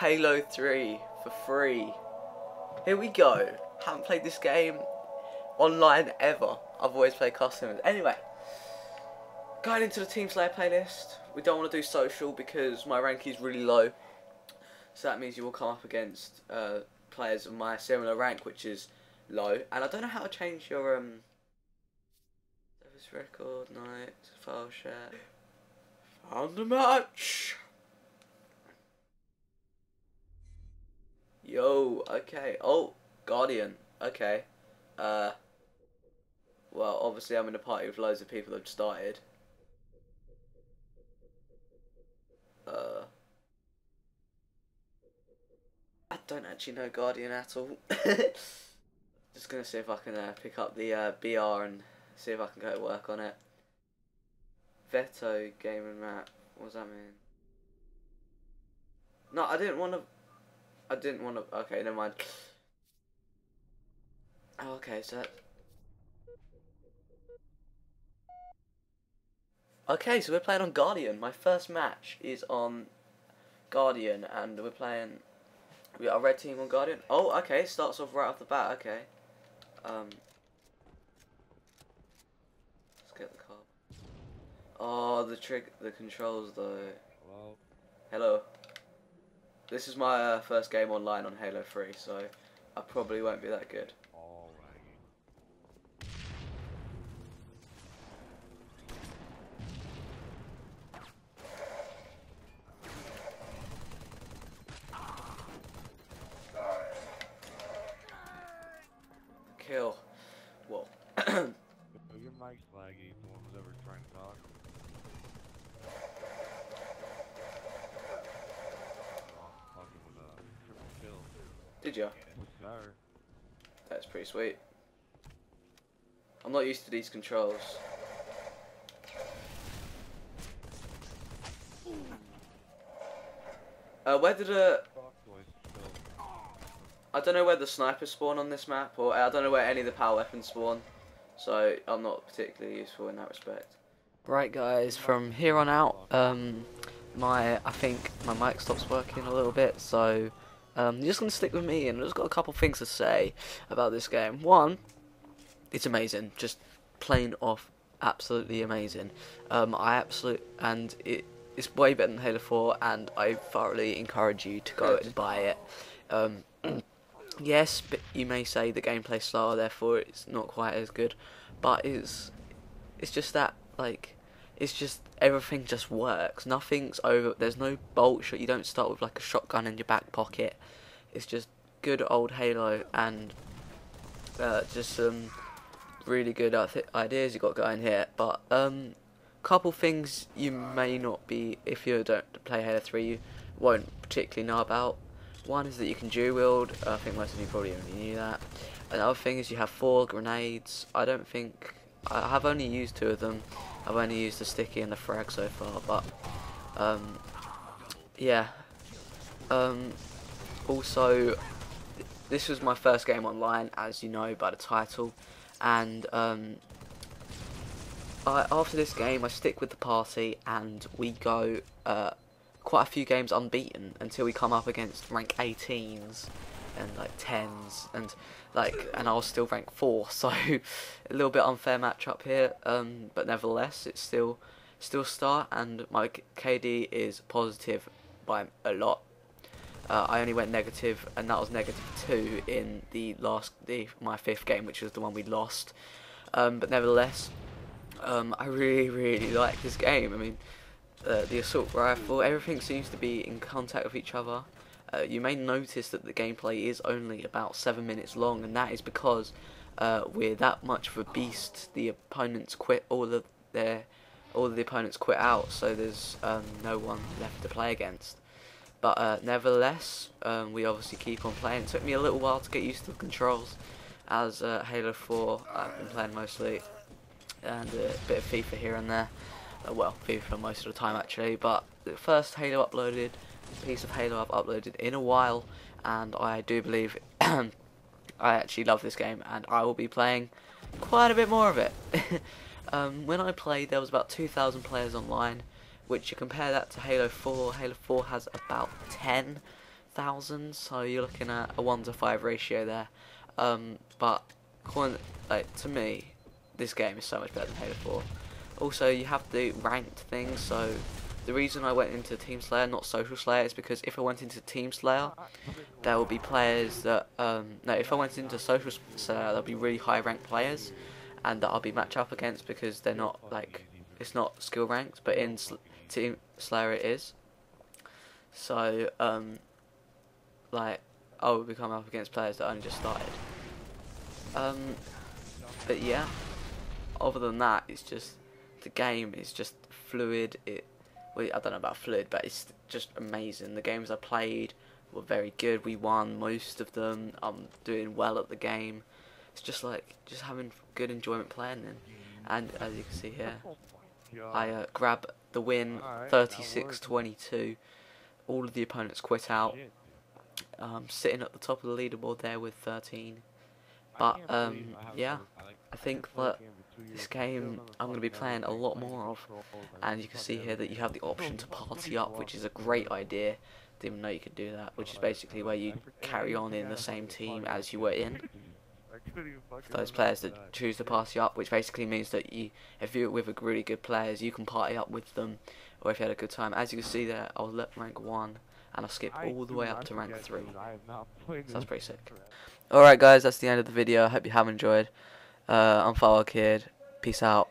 Halo 3 for free. Here we go. Haven't played this game online ever. I've always played customers. Anyway, going into the Team Slayer playlist. We don't want to do social because my rank is really low. So that means you will come up against uh, players of my similar rank, which is low. And I don't know how to change your um record, night, file share. Found the match. Okay. Oh, Guardian. Okay. Uh. Well, obviously I'm in a party with loads of people that have started. Uh. I don't actually know Guardian at all. Just gonna see if I can uh, pick up the uh, BR and see if I can go to work on it. Veto game and map. What does that mean? No, I didn't want to. I didn't want to. Okay, never mind. Oh, okay, so. That... Okay, so we're playing on Guardian. My first match is on Guardian, and we're playing. We are red team on Guardian. Oh, okay, starts off right off the bat. Okay. Um. Let's get the card. Oh, the trick, the controls though. Hello. Hello. This is my uh, first game online on Halo 3, so I probably won't be that good. Kill. Whoa. Your mic's laggy was trying to talk. Oh, fucking with a triple kill. Did you? That's pretty sweet. I'm not used to these controls. Uh, where did a. Kill. I don't know where the snipers spawn on this map, or I don't know where any of the power weapons spawn, so I'm not particularly useful in that respect. Right, guys, from here on out, um, my I think my mic stops working a little bit, so um, you're just gonna stick with me, and I've just got a couple things to say about this game. One, it's amazing, just plain off, absolutely amazing. Um, I absolute and it it's way better than Halo 4, and I thoroughly encourage you to go and buy it. Um, yes, but you may say the gameplay's slower, therefore it's not quite as good, but it's it's just that like it's just everything just works. Nothing's over. There's no bolt shot. You don't start with like a shotgun in your back pocket. It's just good old Halo and uh, just some really good ideas you got going here. But um, couple things you may not be if you don't play Halo 3 you won't particularly know about. One is that you can dual wield. I think most of you probably already knew that. Another thing is you have four grenades. I don't think I have only used two of them. I've only used the sticky and the frag so far, but um, yeah. Um, also, this was my first game online, as you know by the title, and um, I, after this game, I stick with the party, and we go uh, quite a few games unbeaten until we come up against rank 18s and like 10s, and like, and I was still rank four, so a little bit unfair matchup here. Um, but nevertheless, it's still still star and my KD is positive by a lot. Uh, I only went negative, and that was negative two in the last, the my fifth game, which was the one we lost. Um, but nevertheless, um, I really, really like this game. I mean, uh, the assault rifle, everything seems to be in contact with each other. Uh, you may notice that the gameplay is only about seven minutes long, and that is because uh, we're that much of a beast. The opponents quit all of their, all of the opponents quit out, so there's um, no one left to play against. But uh, nevertheless, um, we obviously keep on playing. It took me a little while to get used to the controls, as uh, Halo 4 I've been playing mostly, and a bit of FIFA here and there. Uh, well, FIFA most of the time actually, but the first Halo uploaded, piece of Halo I've uploaded in a while, and I do believe I actually love this game, and I will be playing quite a bit more of it. um, when I played, there was about 2,000 players online, which you compare that to Halo 4. Halo 4 has about thousand, so you're looking at a one to five ratio there. Um, but like to me, this game is so much better than Halo 4. Also, you have the ranked things, so the reason I went into Team Slayer, not Social Slayer, is because if I went into Team Slayer, there will be players that, um, no, if I went into Social Slayer, there'll be really high ranked players, and that I'll be match up against because they're not, like, it's not skill ranked, but in Sl Team Slayer it is. So, um, like, I will be coming up against players that only just started. Um, but yeah, other than that, it's just the game is just fluid. It, well, I don't know about fluid, but it's just amazing. The games I played were very good. We won most of them. I'm doing well at the game. It's just like just having good enjoyment playing them. And as you can see here, I uh, grab the win, 36-22. All of the opponents quit out. Um, sitting at the top of the leaderboard there with 13. But um, yeah, I think that this game I'm going to be playing a lot more of. And you can see here that you have the option to party up, which is a great idea. Didn't even know you could do that, which is basically where you carry on in the same team as you were in. For those players that choose to party up, which basically means that you, if you're with a really good players, you can party up with them, or if you had a good time. As you can see there, I was at rank 1, and I skipped all the way up to rank 3. So that's pretty sick. Alright guys, that's the end of the video. I hope you have enjoyed. Uh, I'm Foul Kid. Peace out.